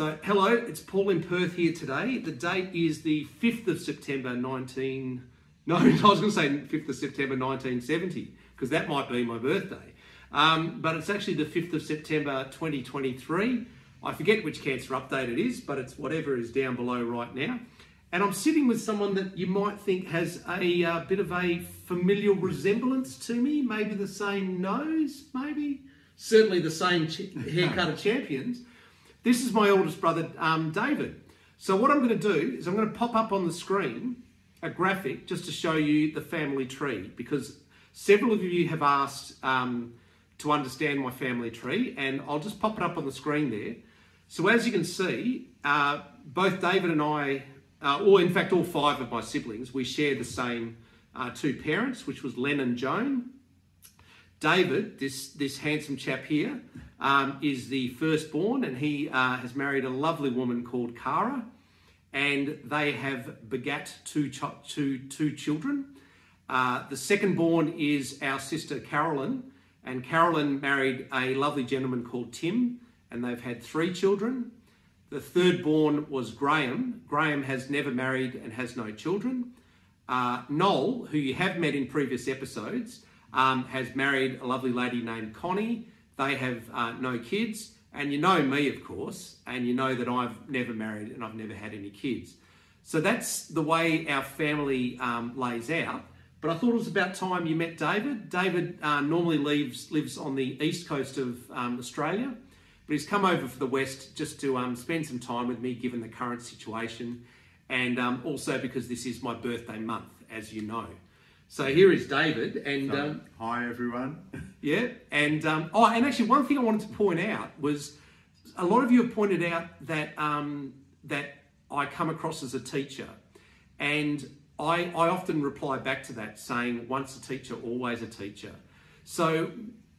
So, hello, it's Paul in Perth here today. The date is the 5th of September 19. No, I was going to say 5th of September 1970, because that might be my birthday. Um, but it's actually the 5th of September 2023. I forget which cancer update it is, but it's whatever is down below right now. And I'm sitting with someone that you might think has a uh, bit of a familial resemblance to me, maybe the same nose, maybe, certainly the same haircut of champions. This is my oldest brother, um, David. So, what I'm going to do is I'm going to pop up on the screen a graphic just to show you the family tree because several of you have asked um, to understand my family tree, and I'll just pop it up on the screen there. So, as you can see, uh, both David and I, uh, or in fact, all five of my siblings, we share the same uh, two parents, which was Len and Joan. David, this, this handsome chap here, um, is the firstborn, and he uh, has married a lovely woman called Kara, and they have begat two, ch- two, two children. Uh, the second-born is our sister Carolyn, and Carolyn married a lovely gentleman called Tim, and they've had three children. The third-born was Graham. Graham has never married and has no children. Uh, Noel, who you have met in previous episodes, um, has married a lovely lady named Connie. They have uh, no kids. And you know me, of course, and you know that I've never married and I've never had any kids. So that's the way our family um, lays out. But I thought it was about time you met David. David uh, normally lives, lives on the east coast of um, Australia, but he's come over for the west just to um, spend some time with me given the current situation and um, also because this is my birthday month, as you know. So here is David, and So, um, hi everyone. yeah, and um, oh, and actually, one thing I wanted to point out was a lot of you have pointed out that um, that I come across as a teacher, and I I often reply back to that saying, "Once a teacher, always a teacher." So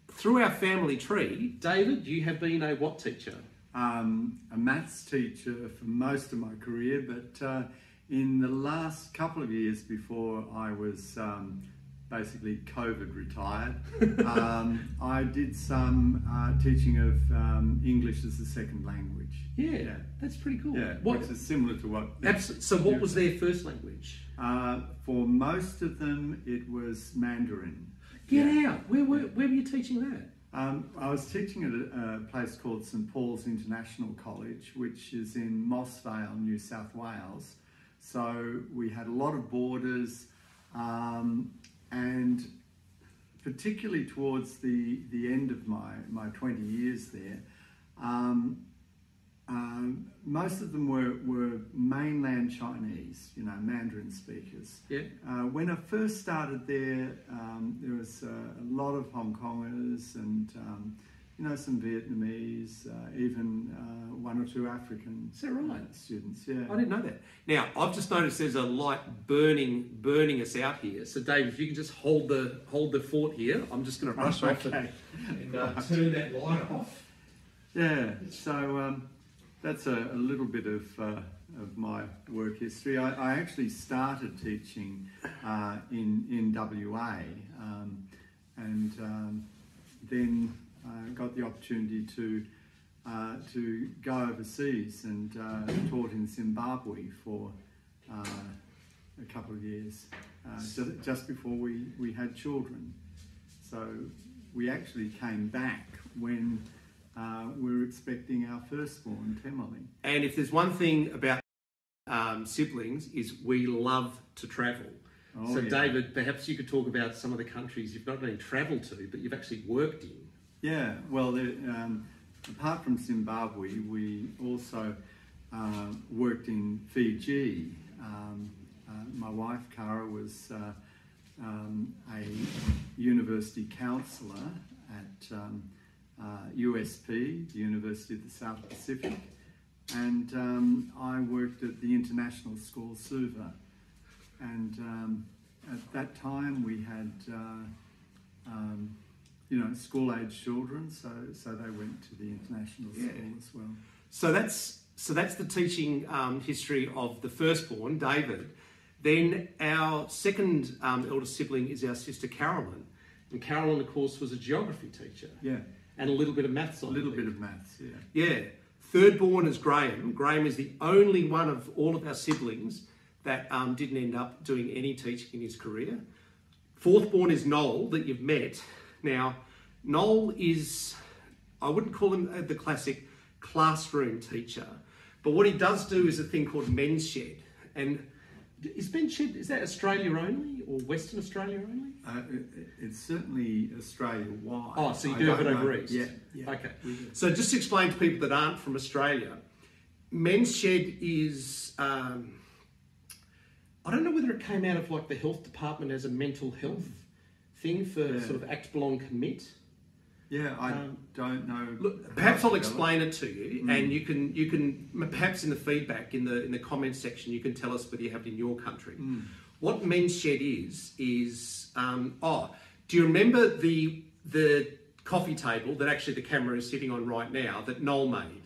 through our family tree, David, you have been a what teacher? Um, a maths teacher for most of my career, but uh, in the last couple of years before I was um, basically COVID retired, um, I did some uh, teaching of um, English as a second language. Yeah, Yeah. that's pretty cool. Yeah, What? which is similar to what. abs- so, what was their first language? Uh, for most of them, it was Mandarin. Get Yeah. out! Where, where where were you teaching that? Um, I was teaching at a, a place called St Paul's International College, which is in Moss Vale, New South Wales. So we had a lot of boarders, um, and particularly towards the, the end of my, my 20 years there, um, um, most of them were, were mainland Chinese, you know, Mandarin speakers. Yeah. Uh, when I first started there, um, there was uh, a lot of Hong Kongers and um, you know some Vietnamese, uh, even uh, one or two African Is that right? uh, students. Yeah. I didn't know that. Now I've just noticed there's a light burning burning us out here. So Dave, if you can just hold the hold the fort here, I'm just going to rush off and, Okay. and uh, turn that light off. Yeah. So um, that's a, a little bit of uh, of my work history. I, I actually started teaching uh, in in WA, um, and um, then got the opportunity to uh, to go overseas and uh, taught in Zimbabwe for uh, a couple of years, uh, just, just before we, we had children. So we actually came back when uh, we were expecting our firstborn, Temeli. And if there's one thing about um, siblings is we love to travel. Oh, so yeah. David, perhaps you could talk about some of the countries you've not only travelled to, but you've actually worked in. Yeah, well, um, apart from Zimbabwe, we also uh, worked in Fiji. Um, uh, my wife, Cara, was uh, um, a university counsellor at um, uh, USP, the University of the South Pacific, and um, I worked at the International School Suva. And um, at that time, we had uh, you know, school age children, so so they went to the international Yeah. school as well. So that's so that's the teaching um, history of the firstborn, David. Then our second um, eldest sibling is our sister Carolyn, and Carolyn, of course, was a geography teacher Yeah, and a little bit of maths. a little bit of maths. Yeah, Yeah. Third born is Graham. Graham is the only one of all of our siblings that um, didn't end up doing any teaching in his career. Fourth born is Noel that you've met. Now, Noel is, I wouldn't call him uh, the classic classroom teacher, but what he does do is a thing called Men's Shed. And is Men's Shed, is that Australia only or Western Australia only? Uh, it, it's certainly Australia wide. Oh, so you I do have it over east? Yeah, yeah. Okay. So just to explain to people that aren't from Australia, Men's Shed is, um, I don't know whether it came out of like the health department as a mental health thing for Yeah. sort of act, belong, commit. Yeah, I Um, don't know. Look, perhaps I'll explain it to you, Mm. and you can you can perhaps in the feedback in the in the comments section you can tell us whether you have it in your country. Mm. What Men's Shed is is um, oh, do you remember the the coffee table that actually the camera is sitting on right now that Noel made?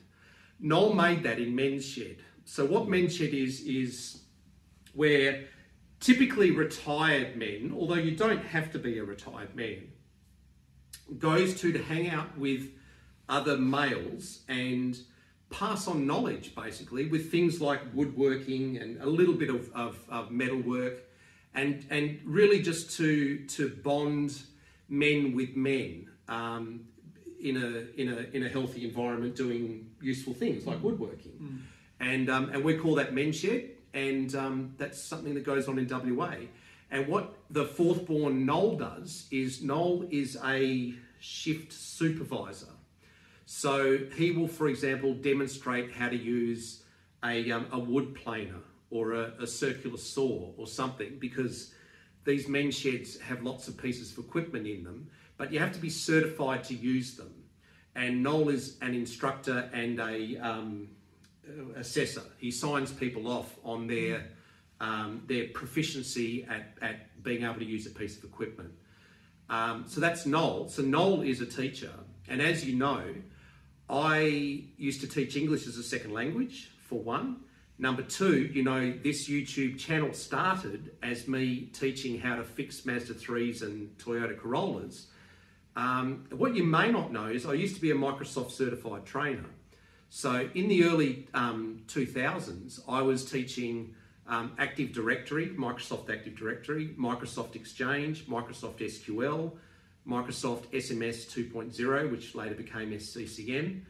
Noel made that in Men's Shed. So what Men's Shed is is where typically retired men, although you don't have to be a retired man, goes to to hang out with other males and pass on knowledge basically with things like woodworking and a little bit of, of, of metalwork and and really just to to bond men with men um, in a in a in a healthy environment doing useful things like woodworking. And um, and we call that men's shed and um, that's something that goes on in WA and what the fourth born Noel does is Noel is a shift supervisor so he will, for example, demonstrate how to use a, um, a wood planer or a, a circular saw or something because these men sheds have lots of pieces of equipment in them, but you have to be certified to use them. And Noel is an instructor and a um, assessor. He signs people off on their um, their proficiency at, at being able to use a piece of equipment. Um, so that's Noel. So Noel is a teacher, and as you know, I used to teach English as a second language for one. Number two, you know, this YouTube channel started as me teaching how to fix Mazda 3s and Toyota Corollas. Um, what you may not know is I used to be a Microsoft certified trainer. So in the early um, 2000s, I was teaching um, Active Directory, Microsoft Active Directory, Microsoft Exchange, Microsoft SQL, Microsoft SMS 2.0, which later became SCCM,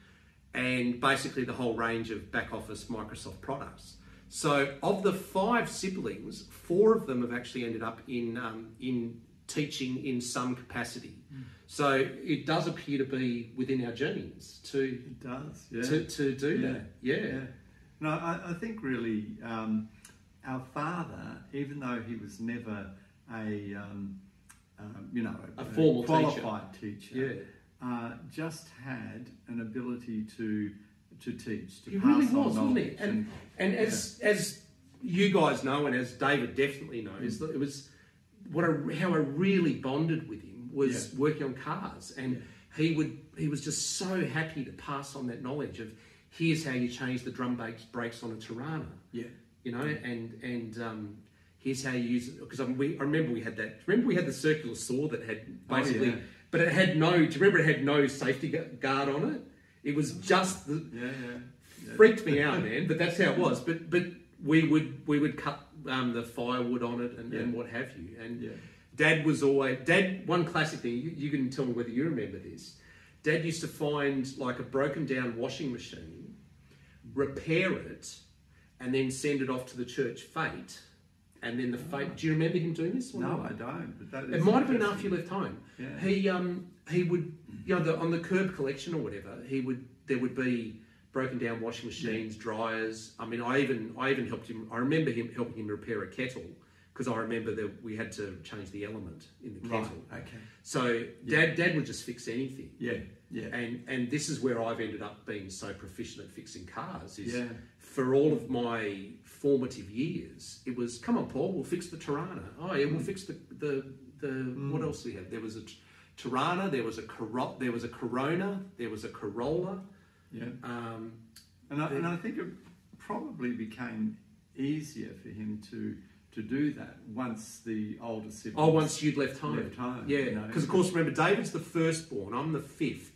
and basically the whole range of back office Microsoft products. So of the five siblings, four of them have actually ended up in um, in teaching in some capacity. So it does appear to be within our genes to It does, yeah. to, to do Yeah. that. Yeah. Yeah. No, I, I think really um, our father, even though he was never a, um, um, you know, A formal teacher. qualified teacher, Yeah. uh, just had an ability to to teach, to He pass really was, wasn't knowledge. he? And and as as you guys know, and as David definitely knows, that it was what I, how I really bonded with him was Yeah. working on cars, and he would he was just so happy to pass on that knowledge of here's how you change the drum brakes brakes on a Torana, yeah, you know, and and um, here's how you use it because I, we, I remember we had that. Remember we had the circular saw that had Oh, basically, yeah. but it had no. Do you remember it had no safety guard on it? It was just the yeah, yeah. yeah. freaked me out, man. But that's how it was. But but we would we would cut um, the firewood on it and, and what have you. And Yeah. Dad was always Dad. One classic thing you, you can tell me whether you remember this. Dad used to find like a broken down washing machine, repair it, and then send it off to the church fete. And then the fete. Do you remember him doing this? No, not? I don't. It might have been after you left home. Yeah. He um he would you know the, on the curb collection or whatever he would there would be broken down washing machines, dryers. I mean I even I even helped him. I remember him helping him repair a kettle because I remember that we had to change the element in the Right. kettle. Okay. So dad dad would just fix anything. Yeah. Yeah. And and this is where I've ended up being so proficient at fixing cars. Is Yeah. for all of my formative years, it was come on, Paul, we'll fix the Torana. Oh yeah, we'll mm. fix the the the mm. what else do we have? There was a Torana, there was a Coro- there was a Corona, there was a Corolla. Yeah. Um, And I, and I think it probably became easier for him to to do that once the older siblings. oh, once you'd left home. Left home, yeah. you know. Because of course, remember, David's the firstborn. I'm the fifth.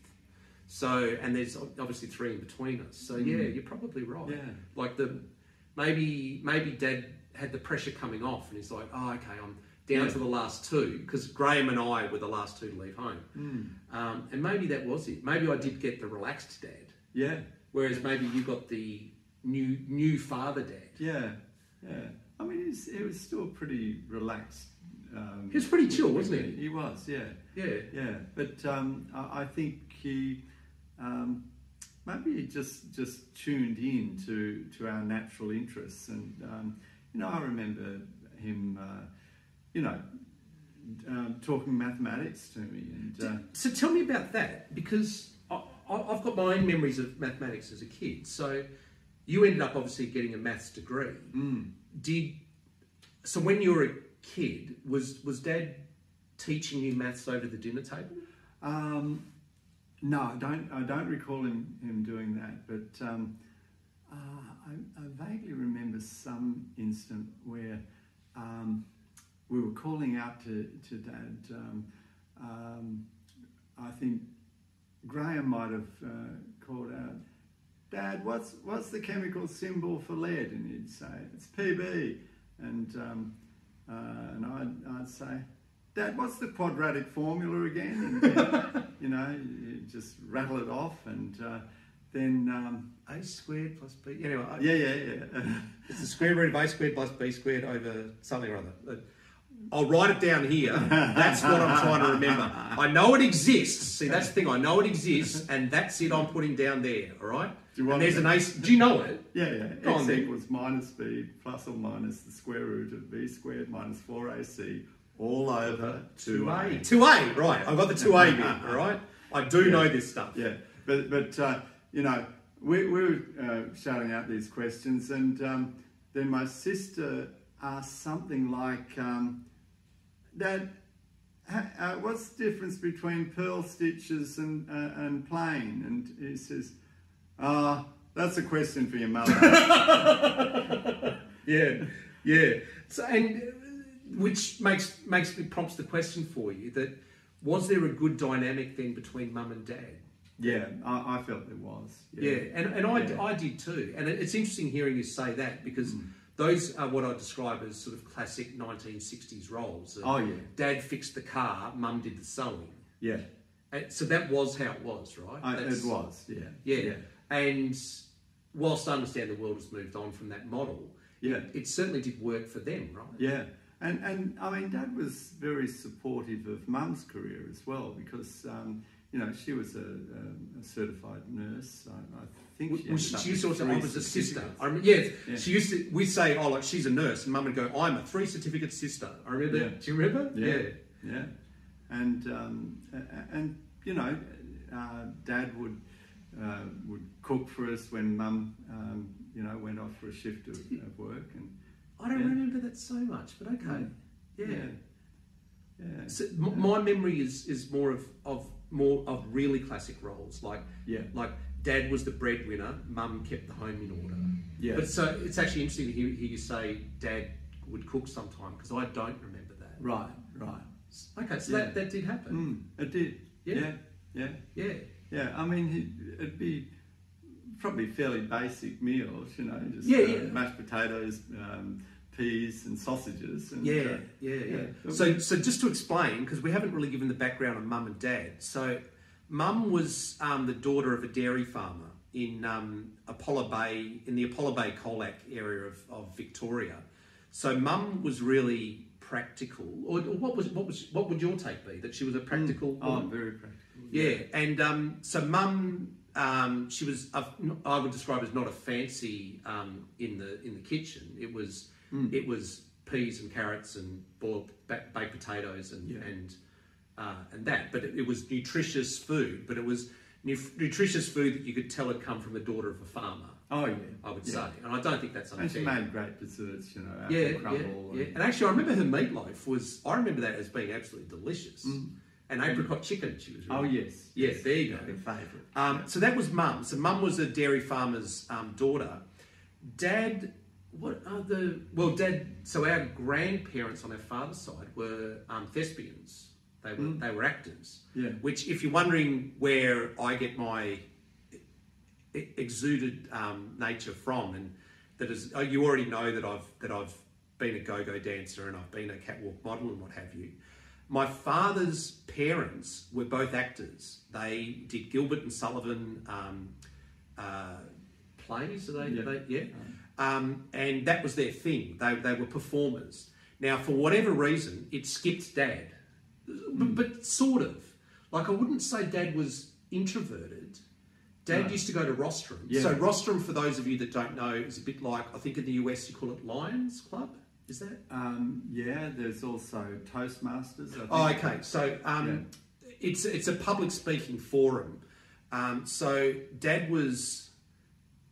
So, and there's obviously three in between us. So, yeah, you're probably right. Mm. Yeah. Like the maybe maybe Dad had the pressure coming off, and he's like, oh, okay, I'm down Yeah. to the last two because Graham and I were the last two to leave home. Mm. Um, and maybe that was it. Maybe I did get the relaxed dad, Yeah, whereas maybe you got the new new father dad. yeah, yeah. I mean, it was, it was still pretty relaxed. Um, He was pretty chill, wasn't he? He was, yeah, Yeah. yeah. But um, I, I think he um, maybe he just just tuned in to, to our natural interests, and um, you know, I remember him, uh, you know, um, talking mathematics to me, and uh, So tell me about that because I've got my own memories of mathematics as a kid. So you ended up obviously getting a maths degree. mm, Did so when you were a kid was was Dad teaching you maths over the dinner table? Um, no, I don't. I don't recall him, him doing that. But um, uh, I, I vaguely remember some instant where um, we were calling out to, to Dad. Um, um, I think Graham might have uh, called out, "Dad, what's what's the chemical symbol for lead?" And he'd say, "It's PB." And um, uh, and I'd, I'd say, Dad, what's the quadratic formula again? And, uh, you know, you just rattle it off, and uh, then um, A squared plus b. Anyway, I- yeah, yeah, yeah. it's the square root of a squared plus b squared over something or other. I'll write it down here. That's what I'm trying to remember. I know it exists. See, that's the thing. I know it exists, and that's it. I'm putting down there. All right. Do you and want there's an ace. Do you know it? Yeah, yeah. Go X then. equals minus b plus or minus the square root of b squared minus 4ac all over 2a. 2A, right. I've got the 2A bit, all right? I do Yeah. know this stuff. Yeah, but but uh, you know, we, we were uh, shouting out these questions, and um, then my sister asked something like, um, "Dad, uh, what's the difference between purl stitches and uh, and plain?" And he says, "Ah, that's a question for your mother." Yeah, yeah. So, and uh, which makes makes me prompts the question for you that was there a good dynamic then between mum and dad? yeah, I, I felt there was. Yeah, and, and I, Yeah. Mm. I did too. And it's interesting hearing you say that because those are what I describe as sort of classic 1960s roles. Oh yeah, Dad fixed the car, mum did the sewing. yeah, And so that was how it was, right? I, it was. Yeah, Yeah. yeah, And whilst I understand the world has moved on from that model, yeah. it certainly did work for them, right? Yeah, and and I mean, Dad was very supportive of Mum's career as well because um, you know she was a, a, a certified nurse. I, I think she, Well, she, she used to say, I was a sister. I remember, yeah, Yeah. she used to, we say, oh, like she's a nurse, and mum would go, I'm a three certificate sister. I remember, Yeah. do you remember? Yeah. Yeah, and um, and you know, uh, Dad would uh, would cook for us when Mum um, you know went off for a shift of, of work and I don't Yeah. remember that so much, but okay. Yeah. yeah, yeah, So, m- my memory is, is more of, of more of really classic roles, like yeah, like dad was the breadwinner, mum kept the home in order. yeah. But so it's actually interesting to hear, hear you say dad would cook sometime because I don't remember that. right, right. Okay, so Yeah. that, that did happen. Mm, it did. Yeah. yeah, yeah. Yeah. Yeah, I mean, he- it'd be probably fairly basic meals, you know, just Yeah, uh, yeah. mashed potatoes, um, peas, and sausages. And, Yeah, uh, yeah, yeah. yeah. So, so just to explain, because we haven't really given the background on mum and dad. So, mum was um, the daughter of a dairy farmer in um, Apollo Bay, in the Apollo Bay Colac area of, of Victoria. So, mum was really practical. Or, or what was what was what would your take be? That she was a practical oh, woman? very practical. Yeah, and um, so mum, um, she was. A, I would describe as not a fancy um, in the in the kitchen. It was Mm. it was peas and carrots and boiled baked potatoes and Yeah. and uh, and that. But it, it was nutritious food. But it was nu- nutritious food that you could tell had come from the daughter of a farmer. Oh, yeah. I would yeah. say, and I don't think that's And she unfair. made great desserts, you know, apple Yeah, yeah, crumble. yeah. and- And actually, I remember her meatloaf was. I remember that as being absolutely delicious. Mm. And apricot chicken, she was. Oh, Really, yes. Yeah, yes. there you go. Her favourite. Um, so that was mum. So mum was a dairy farmer's um, daughter. Dad, what are the well, dad. So our grandparents on our father's side were um, thespians. They were they were actors. Yeah. Which, if you're wondering where I get my exuded um, nature from, and that is, oh, you already know that I've that I've been a go-go dancer and I've been a catwalk model and what have you. My father's parents were both actors. They did Gilbert and Sullivan um, uh, plays. Are they? Yeah. They, yeah. Um, and that was their thing. They, they were performers. Now, for whatever reason, it skipped dad, but, but sort of. Like I wouldn't say dad was introverted. Dad No. used to go to Rostrum. Yeah. So Rostrum, for those of you that don't know, is a bit like I think in the US you call it Lions Club. Is that? Um, yeah, there's also Toastmasters. I think. Oh, okay. So um, it's it's a public speaking forum. Um, so Dad was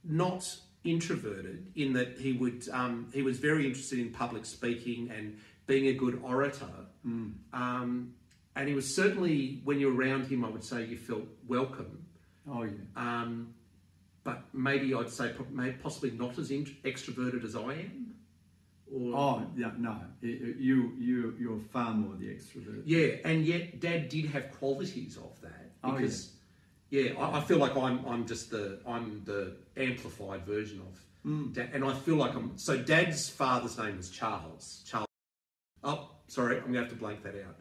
not introverted in that he would um, he was very interested in public speaking and being a good orator. Um, and he was certainly when you're around him, I would say you felt welcome. Oh, yeah. Um, but maybe I'd say possibly not as int- extroverted as I am. Or, Oh, yeah, no. You, you, you're far more the extrovert. Yeah, and yet Dad did have qualities of that Oh, because, yeah, I, I feel like I'm I'm just the I'm the amplified version of Mm. Dad, and I feel like I'm so. Dad's father's name was Charles. Charles. Oh, sorry, I'm gonna have to blank that out.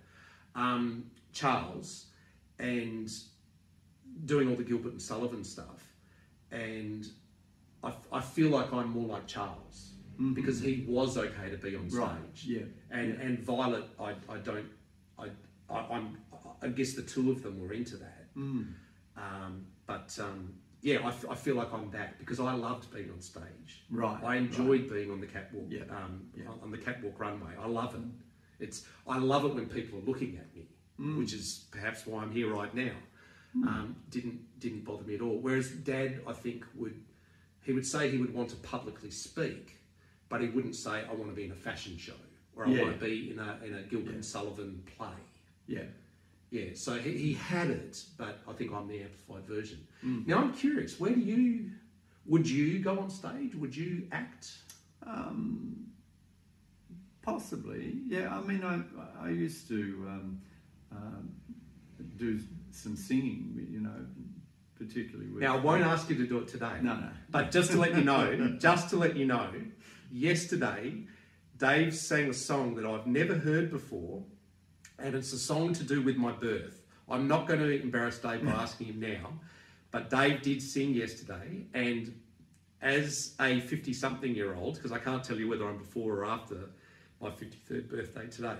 Um, Charles, and doing all the Gilbert and Sullivan stuff, and I, I feel like I'm more like Charles because he was okay to be on stage. Right, yeah. And and Violet, I, I don't, I, I I'm I guess the two of them were into that. Mm. Um, but um, yeah, I, f- I feel like I'm back because I loved being on stage. Right, I enjoyed being on the catwalk. Yeah, Um, yeah. on- the catwalk runway. I love it. It's I love it when people are looking at me, Mm. which is perhaps why I'm here right now. Um, didn't didn't bother me at all. Whereas Dad, I think would he would say he would want to publicly speak, but he wouldn't say I want to be in a fashion show or I Yeah. want to be in a in a Gilbert Sullivan play. Yeah. Yeah, so he, he had it, but I think I'm the amplified version. Mm. Now I'm curious, where do you would you go on stage? Would you act? Um, possibly, yeah. I mean, I I used to um, um, do some singing, you know, particularly with. Now I won't ask you to do it today. No, no. But just to let you know, just to let you know, yesterday Dave sang a song that I've never heard before, and it's a song to do with my birth. I'm not going to embarrass Dave by asking him now, but Dave did sing yesterday, and as a 50 something year old, because I can't tell you whether I'm before or after my 53rd birthday today,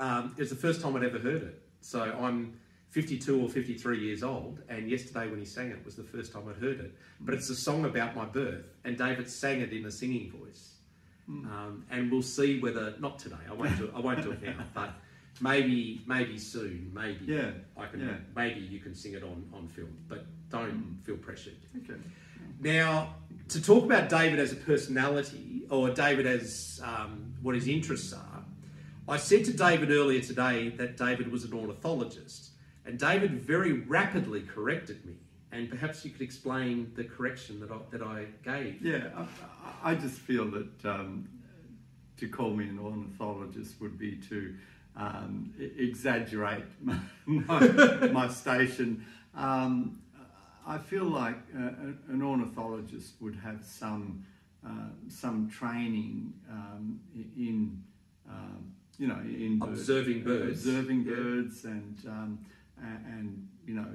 um, it was the first time I'd ever heard it. So I'm 52 or 53 years old, and yesterday when he sang it was the first time I'd heard it. But it's a song about my birth, and David sang it in a singing voice. Um, and we'll see whether not today. I won't do it. I won't do it now, but maybe maybe soon. Maybe Yeah, I can. yeah. Maybe you can sing it on on film, but don't feel pressured. Okay. Now, to talk about David as a personality or David as um, what his interests are, I said to David earlier today that David was an ornithologist, and David very rapidly corrected me. And perhaps you could explain the correction that I, that I gave. Yeah, I, I just feel that um, to call me an ornithologist would be to um, exaggerate my, my, my station. Um, I feel like uh, an ornithologist would have some uh, some training um, in um, you know in Observing birds. observing Yeah. birds, and um, and you know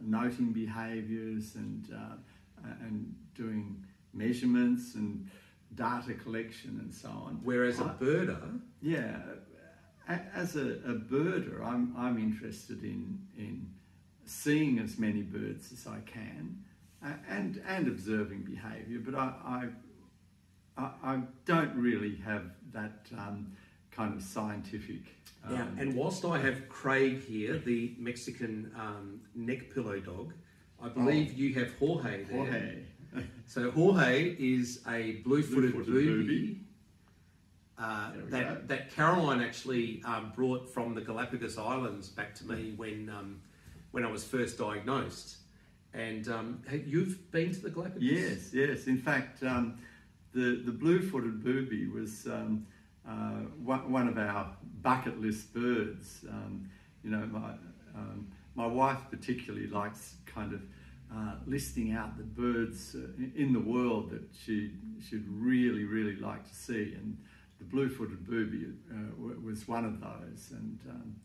noting behaviours and uh, and doing measurements and data collection and so on. Whereas a birder, yeah, as a, a birder, I'm, I'm interested in, in seeing as many birds as I can uh, and, and observing behaviour, but I, I, I, I don't really have that um, kind of scientific. Now, um, and whilst I have Craig here, the Mexican um, neck pillow dog, I believe you have Jorge there. Jorge. So Jorge is a blue-footed, Blue-footed booby, uh, There we go. that, that Caroline actually um, brought from the Galapagos Islands back to me when um, when I was first diagnosed. And um, you've been to the Galapagos? Yes, yes. In fact, um, the the blue-footed booby was um, uh, one, of our bucket list birds. Um, you know, my, um, my wife particularly likes kind of uh, listing out the birds uh, in the world that she should really, really like to see. And the blue-footed booby uh, was one of those. And um,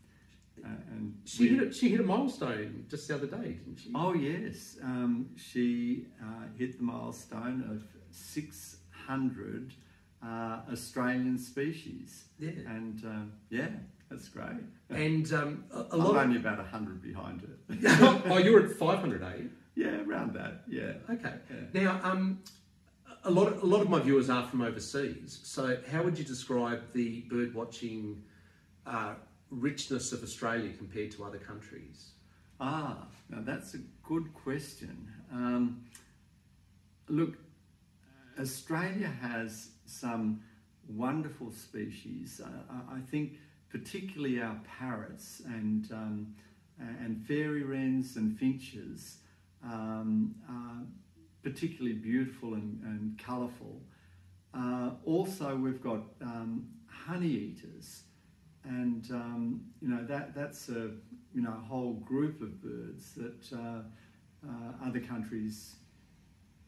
and she we, hit a, she hit a milestone just the other day, didn't she? Oh yes, um, she uh, hit the milestone of six hundred uh, Australian species. Yeah, and um, yeah, that's great. And um, a, a lot. I'm only about hundred behind it. oh, you're at five hundred, eh? Yeah, around that. Yeah. Okay. Yeah. Now, um, a lot of, a lot of my viewers are from overseas. So, how would you describe the bird watching? Uh, richness of Australia compared to other countries? Ah, now that's a good question. Um, look, Australia has some wonderful species. Uh, I think particularly our parrots and um, and fairy wrens and finches um, are particularly beautiful and, and colourful. Uh, also, we've got um, honey eaters and um, you know that that's a you know a whole group of birds that uh, uh, other countries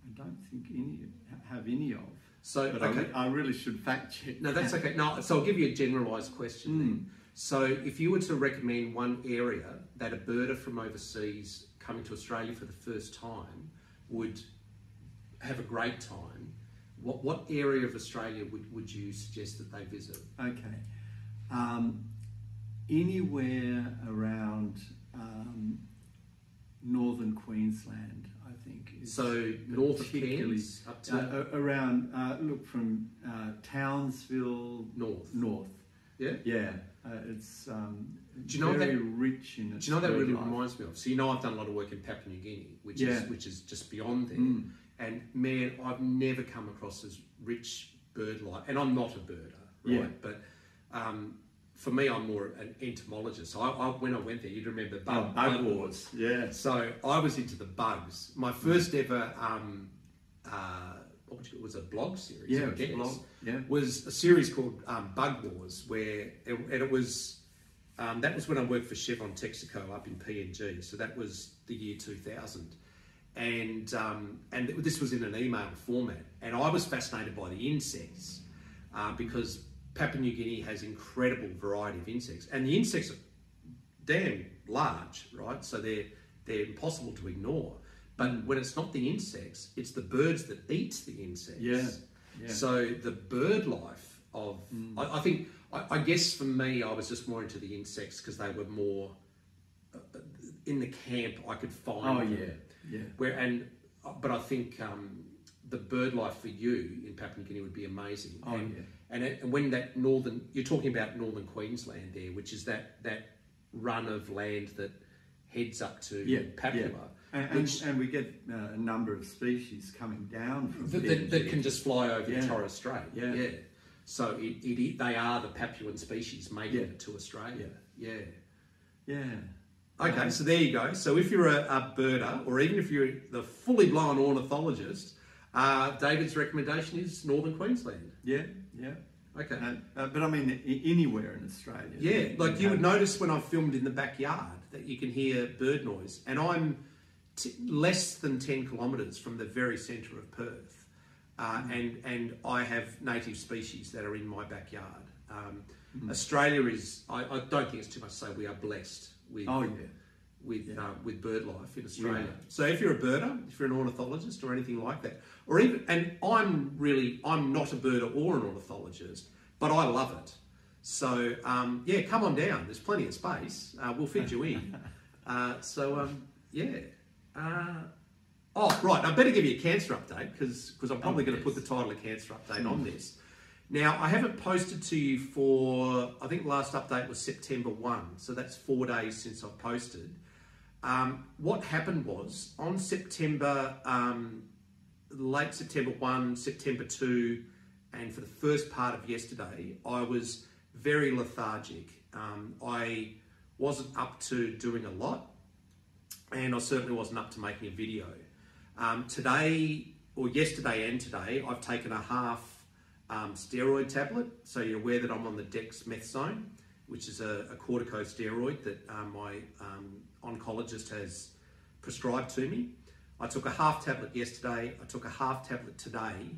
I don't think any have any of. So but okay. I, I, really should fact check. No, that's okay. No, so I'll give you a generalised question mm. then. So if you were to recommend one area that a birder from overseas coming to Australia for the first time would have a great time, what what area of Australia would, would you suggest that they visit? Okay. Um, anywhere around um, northern Queensland. So north of Cairns, up to uh, around. Uh, look from uh, Townsville north. North. Yeah. Yeah. Uh, it's um, do you know very that, rich in its. Do you know that really life. reminds me of? So you know I've done a lot of work in Papua New Guinea, which yeah. is which is just beyond there. Mm. And man, I've never come across as rich bird life, and I'm not a birder, right? Yeah. But um, for me, I'm more an entomologist. I, I, when I went there, you'd remember bug, oh, bug, wars. Yeah. So I was into the bugs. My first ever, um, uh, what was it, was a blog series? Yeah, I guess, blog. Yeah. Was a series called um, Bug Wars, where it, and it was. Um, that was when I worked for Chevron Texaco up in PNG. So that was the year 2000 and um, and this was in an email format. And I was fascinated by the insects uh, because Papua New Guinea has incredible variety of insects, and the insects are damn large, right? So they're they're impossible to ignore. But when it's not the insects, it's the birds that eat the insects. Yeah. yeah. So the bird life of, mm. I, I, think, I, I, guess for me, I was just more into the insects because they were more uh, in the camp. I could find. Oh yeah, yeah. Where and, but I think um, the bird life for you in Papua New Guinea would be amazing. Oh and, yeah and, it, and when that northern, you're talking about northern Queensland there, which is that that run of land that heads up to yeah, Papua. Yeah. And, which, and, we get uh, a number of species coming down from that, that, that can just fly over yeah. the Torres Strait. Yeah. yeah. So it, it, they are the Papuan species making it to Australia. Yeah. Yeah. Okay, so there you go. So if you're a, a birder, or even if you're the fully blown ornithologist, uh, David's recommendation is Northern Queensland. Yeah, yeah. Okay. Uh, uh, but I mean, anywhere in Australia. Yeah, like you would notice when I filmed in the backyard that you can hear bird noise, and I'm t- less than 10 kilometres from the very centre of Perth, uh, mm. and, and I have native species that are in my backyard. Um, mm. Australia is, I, I, don't think it's too much to say, we are blessed with. Oh, yeah with yeah. uh, with bird life in Australia. So if you're a birder, if you're an ornithologist or anything like that, or even and I'm really I'm not a birder or an ornithologist, but I love it. So um, yeah, come on down. There's plenty of space. Uh, we'll fit you in. Uh, so um, yeah. Uh, oh right, I better give you a cancer update because because I'm probably oh, going to put the title of cancer update on this. Now, I haven't posted to you for, I think last update was September 1, so that's four days since I've posted. Um, what happened was on September, um, late September 1, September 2, and for the first part of yesterday, I was very lethargic. Um, I wasn't up to doing a lot, and I certainly wasn't up to making a video. Um, today, or yesterday and today, I've taken a half um, steroid tablet. So you're aware that I'm on the dexamethasone, which is a, a corticosteroid that um, my um, oncologist has prescribed to me. I took a half tablet yesterday. I took a half tablet today,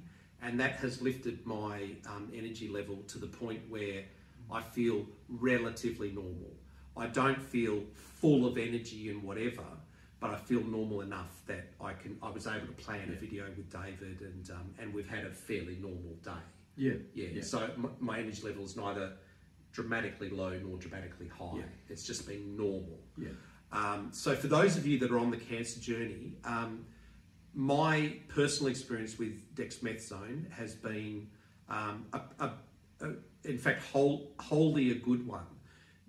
and that has lifted my um, energy level to the point where I feel relatively normal. I don't feel full of energy and whatever, but I feel normal enough that I can. I was able to plan a video with David, and um, and we've had a fairly normal day. Yeah. Yeah. Yeah. So my, my energy level is neither dramatically low nor dramatically high. Yeah. It's just been normal. Yeah. Um, so for those of you that are on the cancer journey, um, my personal experience with dexamethasone has been, um, a, a, a, in fact, whole, wholly a good one.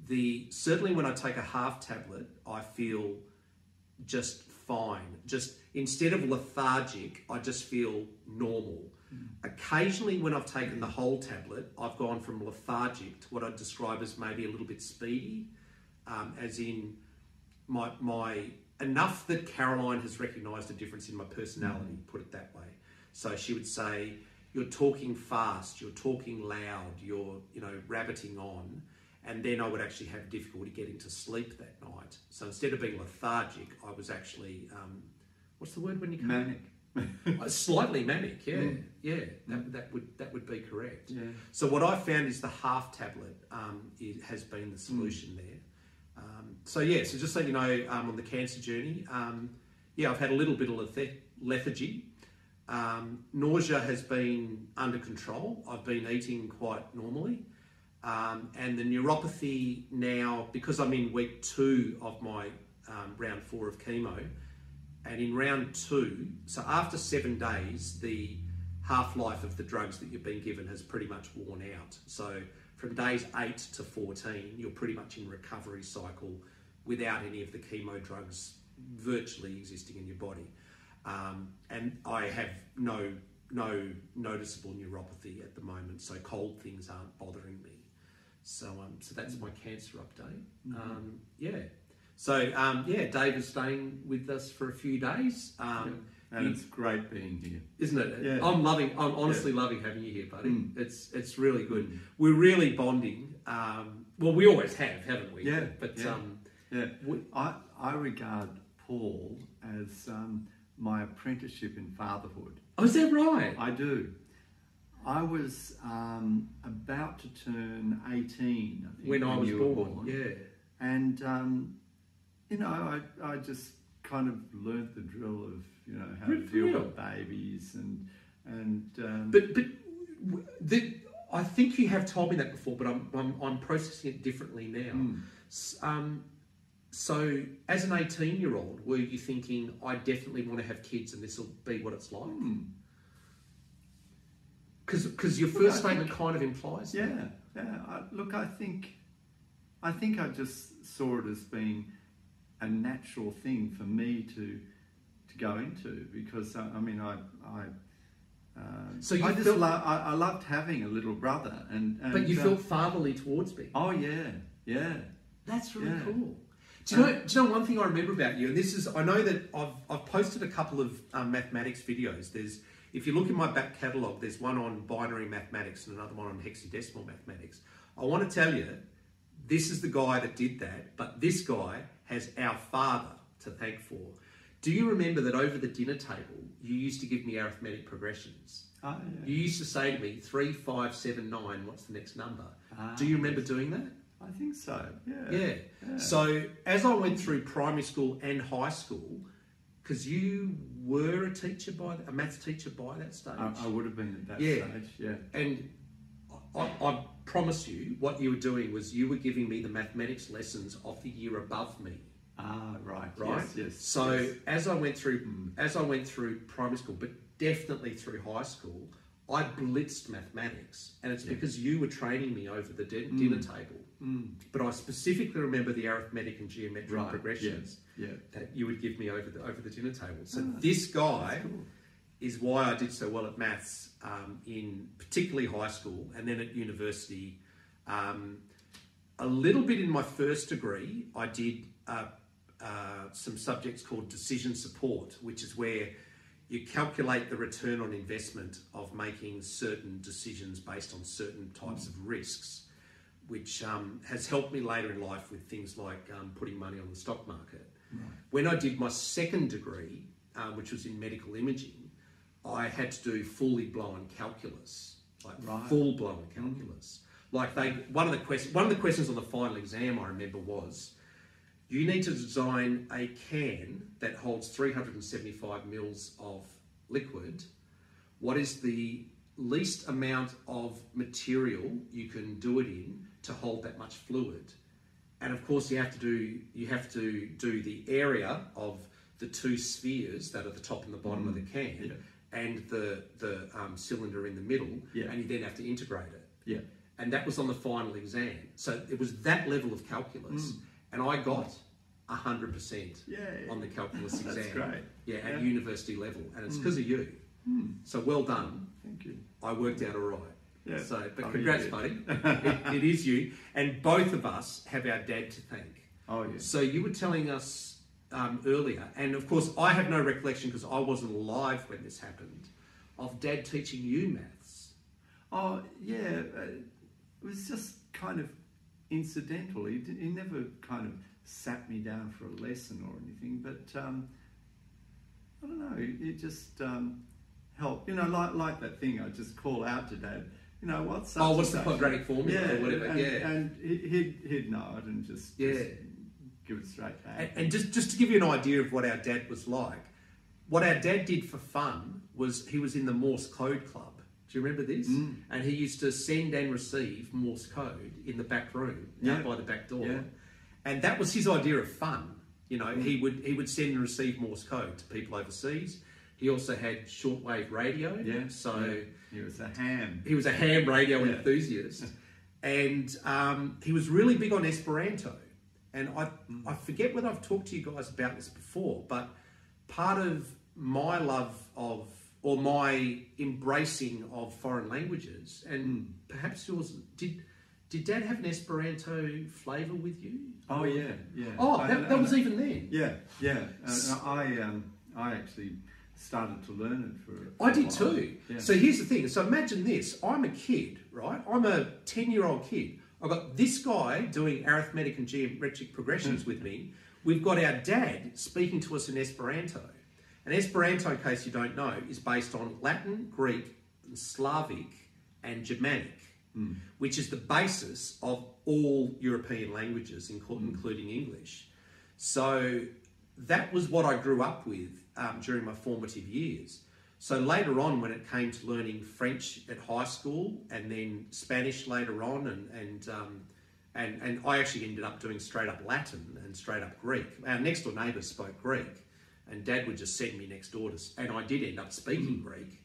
The certainly when I take a half tablet, I feel just fine. Just instead of lethargic, I just feel normal. Occasionally, when I've taken the whole tablet, I've gone from lethargic to what I'd describe as maybe a little bit speedy, um, as in my my enough that Caroline has recognised a difference in my personality. Put it that way. So she would say, "You're talking fast. You're talking loud. You're you know rabbiting on." And then I would actually have difficulty getting to sleep that night. So instead of being lethargic, I was actually um, what's the word when you come Manic. slightly manic, yeah, Mm. yeah, that, that would that would be correct. Yeah. So what I found is the half tablet um, it has been the solution Mm. there. Um, so yeah, so just so you know, um, on the cancer journey, um, yeah, I've had a little bit of lethe- lethargy. Um, nausea has been under control. I've been eating quite normally. Um, and the neuropathy now, because I'm in week two of my um, round four of chemo, and in round two, so after seven days, the half life of the drugs that you've been given has pretty much worn out. So from days eight to 14, you're pretty much in recovery cycle without any of the chemo drugs virtually existing in your body. Um, and I have no no noticeable neuropathy at the moment, so cold things aren't bothering me. So um, so that's my cancer update. Um, yeah. So um, yeah, Dave is staying with us for a few days. Um, And you- it's great being here. isn't it? Yeah. I'm loving. I'm honestly loving having you here, buddy. Mm. It's it's really good. We're really bonding. Um, well, we always have, haven't we? Yeah, But yeah. um, Yeah. we, I, I regard Paul as um, my apprenticeship in fatherhood. oh, is that right? I do. I was um, about to turn 18 I think, when I was you were born, yeah. And, um, you know, I, I just kind of learnt the drill of, you know, how to deal with babies and, and um, But but the, I think you have told me that before, but I'm I'm, I'm processing it differently now. Mm. Um, so, as an 18 year old, were you thinking, I definitely want to have kids and this will be what it's like? hmm, Because your Well, first think- statement kind of implies that. Yeah, yeah. I, look, I think, I think I just saw it as being a natural thing for me to to go into because I, I mean I I. Uh, So you I just felt- lo- I, I loved having a little brother, and, and But you uh, felt fatherly towards me. oh yeah, yeah, That's really Yeah. cool. Do you know? Do you know one thing I remember about you? And this is, I know that I've I've posted a couple of um, mathematics videos. There's, if you look in my back catalogue, there's one on binary mathematics and another one on hexadecimal mathematics. I want to tell you, this is the guy that did that, but this guy has our father to thank for. Do you remember that over the dinner table, you used to give me arithmetic progressions? oh, You used to say to me, three, five, seven, nine. What's the next number? Ah, Do you remember doing that? I think so. Yeah. Yeah. Yeah. So as I went through primary school and high school, because you were a teacher by a maths teacher by that stage, I, I would have been at that Yeah. stage. Yeah. and I, I promise you, what you were doing was you were giving me the mathematics lessons of the year above me. Ah, right. Right. Yes. yes So yes. as I went through, as I went through primary school, but definitely through high school, I blitzed mathematics, and it's Yeah. because you were training me over the di- Mm. dinner table. Mm, But I specifically remember the arithmetic and geometric right. progressions Yeah. that you would give me over the over the dinner table. So Ah, this guy cool. Is why I did so well at maths um, in particularly high school and then at university. Um, a little bit in my first degree, I did uh, uh, some subjects called decision support, which is where you calculate the return on investment of making certain decisions based on certain types of risks, which um, has helped me later in life with things like um, putting money on the stock market. When I did my second degree, uh, which was in medical imaging, I had to do fully blown calculus, like Right. full blown mm. calculus. Like they, one of the questions, one of the questions on the final exam I remember was, you need to design a can that holds 375 mils of liquid. What is the least amount of material you can do it in to hold that much fluid? And of course, you have to do you have to do the area of the two spheres that are the top and the bottom of the mm. can, Yeah. And the the um, cylinder in the middle, Yeah. and you then have to integrate it Yeah. and that was on the final exam. So it was that level of calculus, mm. and I got hundred percent Yeah. on the calculus exam. That's great. Yeah, at Yeah. university level, and it's mm. because of you. Mm. So well done. Thank you. I worked out all right. Yeah. So, but Oh, congrats, did. buddy. it, it is you, and both of us have our dad to thank. Oh, yes. So you were telling us um, earlier, and of course I have no recollection because I wasn't alive when this happened, of dad teaching you maths. Oh, yeah. Uh, it was just kind of incidental. He, d- he never kind of sat me down for a lesson or anything, but um, I don't know. It, it just um, helped. You know, like like that thing I just call out to Dad. You know, what's Oh, what's the quadratic formula Yeah, or whatever? and, yeah. and he- he'd, he'd nod and just, Yeah. just give it straight back. And, and just, just to give you an idea of what our dad was like, what our dad did for fun was he was in the Morse Code Club. Do you remember this? Mm. And he used to send and receive Morse code in the back room, Yeah. out by the back door. Yeah. And that was his idea of fun. You know, he would he would send and receive Morse code to people overseas. He also had shortwave radio. yeah. So yeah. he was a ham. he was a ham radio enthusiast, and um, he was really big on Esperanto. And I, I forget whether I've talked to you guys about this before, but part of my love of or my embracing of foreign languages, and perhaps yours, did did Dad have an Esperanto flavour with you? Oh yeah, yeah. Oh, I- that, that was even then. Yeah, yeah. Uh, I um, I actually started to learn it for. I did while. too. Yeah. So here's the thing. So imagine this. I'm a kid, right? I'm a 10 year old kid. I've got this guy doing arithmetic and geometric progressions hmm. with me. We've got our dad speaking to us in Esperanto. And Esperanto, in case you don't know, is based on Latin, Greek, Slavic, and Germanic, hmm. which is the basis of all European languages, inclu- hmm. including English. So that was what I grew up with um, during my formative years. So later on, when it came to learning French at high school and then Spanish later on, and and um, and, and I actually ended up doing straight up Latin and straight up Greek. Our next door neighbours spoke Greek, and Dad would just send me next door to, and I did end up speaking Greek.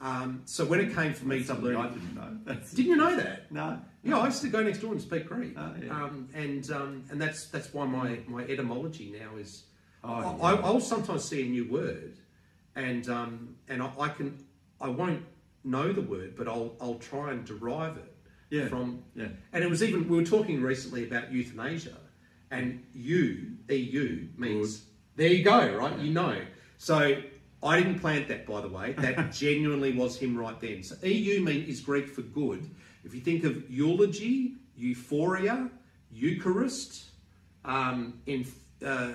Um, so when it came for me to learn, I didn't know. That's, didn't you know that? No. Yeah, I used to go next door and speak Greek, Oh, yeah. um, and um, and that's that's why my, my etymology now is. Oh, I, yeah. I'll sometimes see a new word, and um, and I, I can I won't know the word, but I'll I'll try and derive it Yeah. from. Yeah. And it was even we were talking recently about euthanasia, and eu eu means there you go right you know so. I didn't plant that, by the way. That genuinely was him right then. So EU mean is Greek for good. If you think of eulogy, euphoria, Eucharist, um, in uh,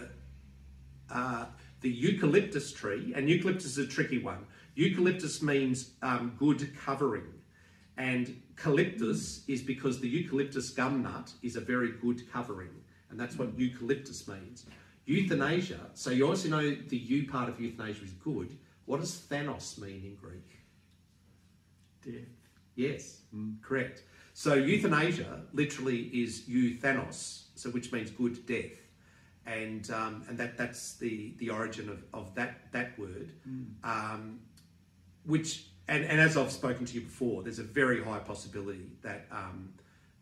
uh, the eucalyptus tree, and eucalyptus is a tricky one. Eucalyptus means um, good covering, and calyptus is because the eucalyptus gum nut is a very good covering, and that's what eucalyptus means. Euthanasia, so you also know the U part of euthanasia is good. What does Thanos mean in Greek? Death. Yes, correct. So euthanasia literally is euthanos, so which means good death, and um, and that that's the the origin of, of that that word, um, which and, and as I've spoken to you before, there's a very high possibility that um,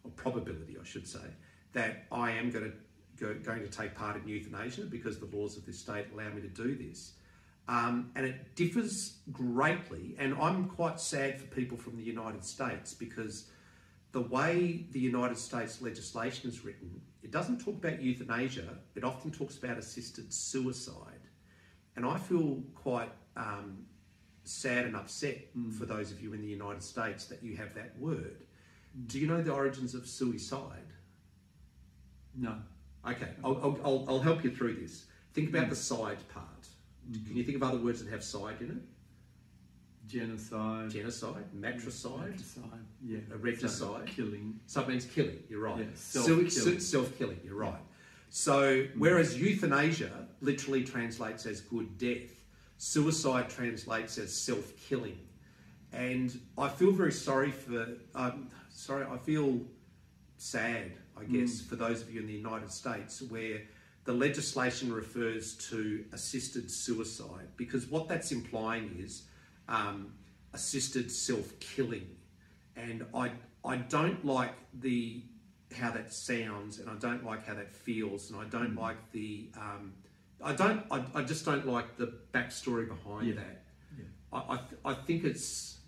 or probability I should say that I am going to go, going to take part in euthanasia because the laws of this state allow me to do this. Um, and it differs greatly. And I'm quite sad for people from the United States because the way the United States legislation is written, it doesn't talk about euthanasia, it often talks about assisted suicide. And I feel quite um, sad and upset mm. for those of you in the United States that you have that word. Do you know the origins of suicide? No. Okay, I'll, I'll, I'll, I'll help you through this. Think about mm. the side part. Mm. Can you think of other words that have side in it? Genocide. Genocide, matricide. Matricide. Yeah. Regicide. So, killing. So it means killing, you're right. Yeah, self-killing. self-killing, you're right. So whereas euthanasia literally translates as good death, suicide translates as self-killing. And I feel very sorry for, um, sorry, I feel sad, I guess, for those of you in the United States where the legislation refers to assisted suicide because what that's implying is um, assisted self-killing, and I I don't like the how that sounds, and I don't like how that feels, and I don't like the um, I don't I, I just don't like the backstory behind Yeah. that. Yeah. I I, th- I think it's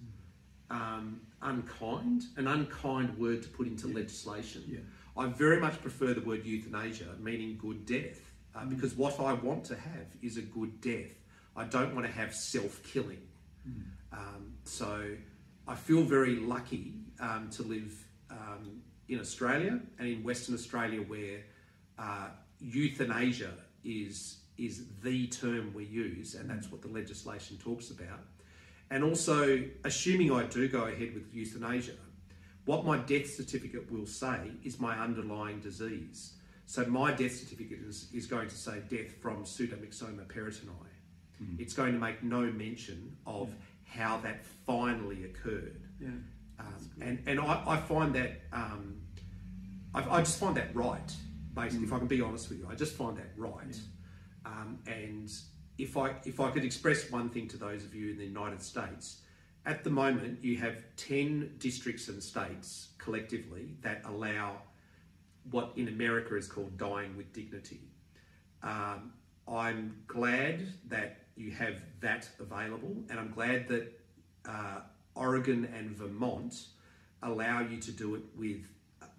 um, unkind, an unkind word to put into legislation. Yeah. I very much prefer the word euthanasia, meaning good death, uh, because what I want to have is a good death. I don't want to have self killing. Um, so I feel very lucky um, to live um, in Australia and in Western Australia where uh, euthanasia is, is the term we use, and that's what the legislation talks about. And also, assuming I do go ahead with euthanasia, what my death certificate will say is my underlying disease. So my death certificate is, is going to say death from pseudomyxoma peritonei. It's going to make no mention of how that finally occurred. Yeah. Um, and and I, I find that um, I, I just find that right. Basically, if I can be honest with you, I just find that right. Um, and if I if I could express one thing to those of you in the United States, at the moment you have ten districts and states collectively that allow what in America is called dying with dignity. Um, I'm glad that you have that available, and I'm glad that uh, Oregon and Vermont allow you to do it with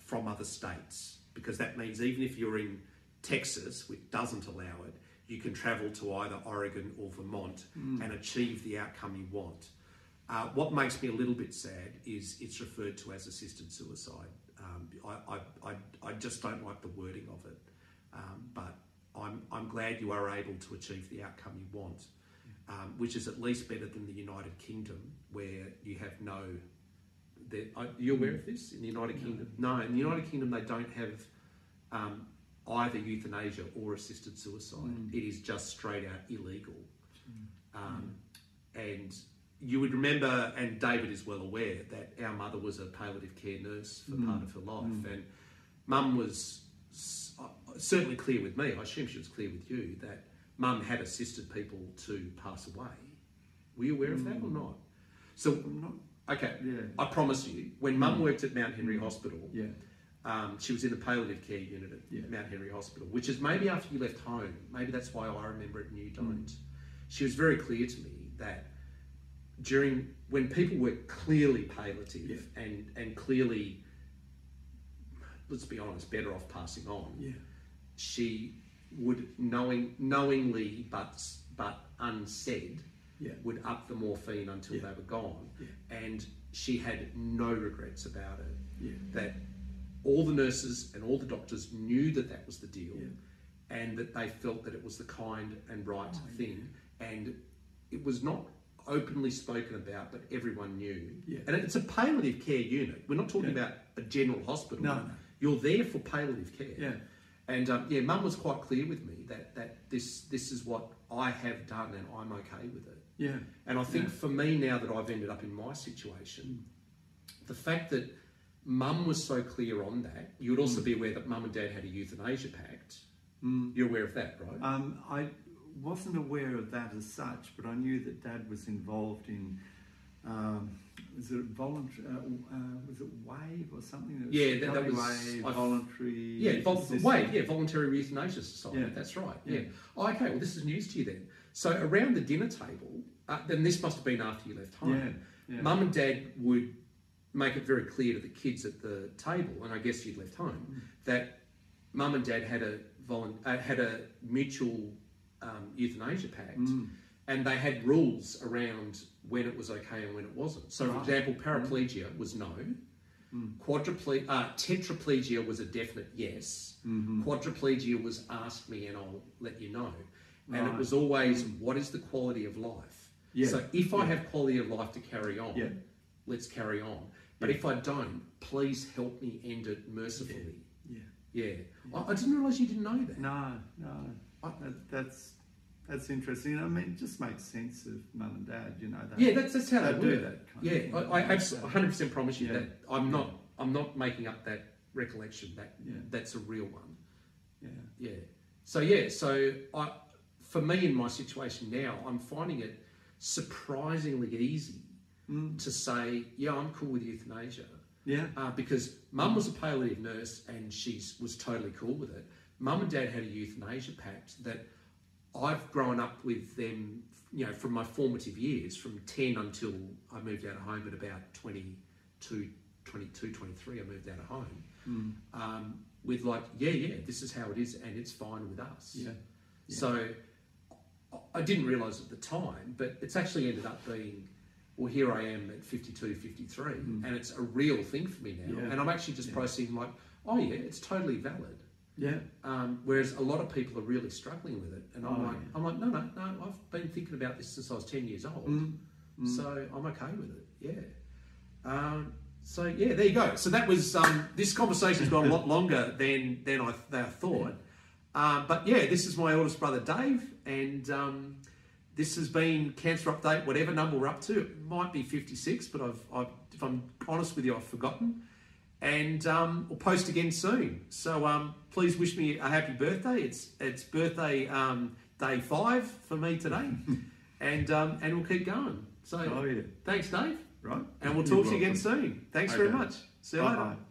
from other states because that means even if you're in Texas, which doesn't allow it, you can travel to either Oregon or Vermont and achieve the outcome you want. Uh, what makes me a little bit sad is it's referred to as assisted suicide. Um, I, I, I, I just don't like the wording of it, um, but I'm, I'm glad you are able to achieve the outcome you want, um, which is at least better than the United Kingdom, where you have no. Are you aware of this in the United Kingdom? No, in the United Kingdom they don't have um, either euthanasia or assisted suicide. It is just straight out illegal. Um, and you would remember, and David is well aware, that our mother was a palliative care nurse for part of her life. And mum was certainly clear with me, I assume she was clear with you, that mum had assisted people to pass away. Were you aware of that or mm. not? So, not. okay, Yeah. I promise you, when mum mm. worked at Mount Henry mm. Hospital, Yeah. um, she was in the palliative care unit at Yeah. Mount Henry Hospital, which is maybe after you left home. Maybe that's why I remember it and you don't. She was very clear to me that during when people were clearly palliative Yeah. and and clearly, let's be honest, better off passing on, Yeah. She would knowing knowingly but but unsaid Yeah. would up the morphine until Yeah. they were gone, Yeah. and she had no regrets about it. That all the nurses and all the doctors knew that that was the deal and that they felt that it was the kind and right Oh, thing. And it was not openly spoken about but everyone knew. And it's a palliative care unit. We're not talking about a general hospital No, no. you're there for palliative care. Yeah. And um, yeah mum was quite clear with me that that this this is what I have done and I'm okay with it Yeah. and I think Yeah. for me, now that I've ended up in my situation, the fact that mum was so clear on that, you would also be aware that mum and dad had a euthanasia pact. Mm. You're aware of that, right? Um, I wasn't aware of that as such, but I knew that Dad was involved in. Um, was it voluntary? Uh, uh, was it Wave or something? It Yeah, that- that was- WA I- voluntary. yeah, vol- wait, yeah, voluntary euthanasia society. Yeah. That's right. Yeah. Yeah. Oh, okay. Well, this is news to you then. So around the dinner table, uh, then this must have been after you left home. Yeah. Yeah. Mum and dad would make it very clear to the kids at the table, and I guess you'd left home, that mum and dad had a volun- uh, had a mutual um, euthanasia pact, Mm. And they had rules around when it was okay and when it wasn't. So, for example, mm-hmm. paraplegia was no. Mm. Quadruple, uh, tetraplegia was a definite yes. Mm-hmm. Quadriplegia was ask me and I'll let you know. And it was always what is the quality of life? Yeah. So if I have quality of life to carry on, Yeah. let's carry on. But Yeah. if I don't, please help me end it mercifully. Yeah. Yeah. I, I didn't realise you didn't know that. No, no. I- That, that's that's interesting. I mean, it just makes sense of mum and dad. You know. They, Yeah, that's, that's how they, they do do that. Yeah, of thing. I, I absolutely, 100% promise you Yeah. that I'm not I'm not making up that recollection. That Yeah. that's a real one. Yeah. Yeah. So yeah, so I for me in my situation now, I'm finding it surprisingly easy Mm. to say, yeah, I'm cool with euthanasia. Yeah. Uh, because mum was a palliative nurse and she was totally cool with it. Mum and dad had a euthanasia pact that I've grown up with them, you know, from my formative years, from 10 until I moved out of home at about 22, 22 23, I moved out of home. Mm. Um, with like, yeah, yeah, this is how it is and it's fine with us. Yeah. So I- I didn't realise at the time, but it's actually ended up being, well, here I am at 52, 53, Mm. and it's a real thing for me now. Yeah. And I'm actually just Yeah. processing like, oh yeah, it's totally valid. Yeah. Um, whereas a lot of people are really struggling with it, and I'm Oh, like, yeah. I'm like, no, no, no, I've been thinking about this since I was 10 years old, Mm. Mm. so I'm okay with it. Yeah. Um, so yeah, there you go. So that was um, this conversation's gone a lot longer than than I, than I thought. Um, but yeah, this is my oldest brother Dave, and um, this has been cancer update. Whatever number we're up to, it might be fifty six, but I've, I've if I'm honest with you, I've forgotten. And um, we'll post again soon. So um, please wish me a happy birthday. It's it's birthday um, day five for me today, and um, and we'll keep going. So Oh yeah. thanks, Dave. Right. And we'll You're talk to you again soon. Thanks very much. See you later. Bye-bye.